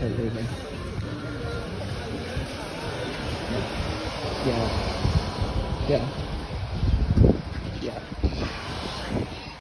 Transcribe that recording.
Yeah. Yeah.